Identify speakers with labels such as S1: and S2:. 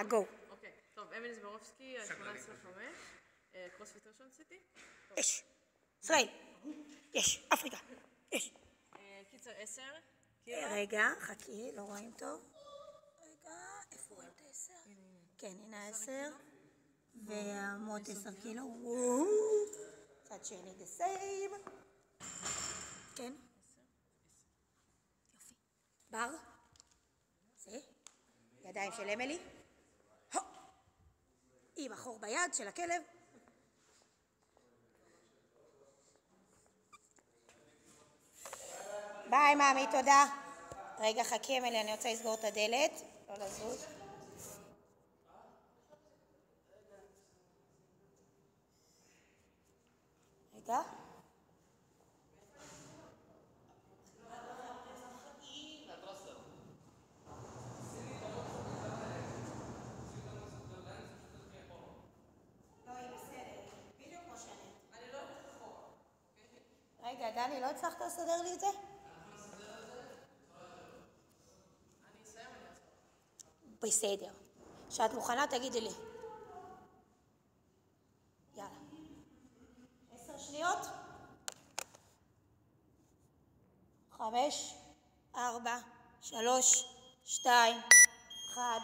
S1: הגו.
S2: אוקיי, טוב, אמילי זברובסקי, 18-5, קרוספיט ראשון סיטי.
S1: יש. ישראל. יש. אפריקה. יש.
S2: אה, קיצר 10,
S1: רגע, חכי, לא רואים טוב. רגע, איפה רואים את העשר? כן, הנה העשר. והמוט עשר קילו. וואו. צד שני the same. כן. יופי. בר. זה. ידיים של אמילי. עם החור ביד של הכלב. ביי, מאמי, תודה. רגע, חכי, אמילי, אני רוצה לסגור את הדלת. לא לזוז. רגע. לא, היא בסדר, בדיוק כמו שאני. רגע, דני, לא הצלחת לסדר לי את זה? בסדר. כשאת מוכנה, תגידי לי. יאללה. עשר שניות? חמש, ארבע, שלוש, שתיים, אחד.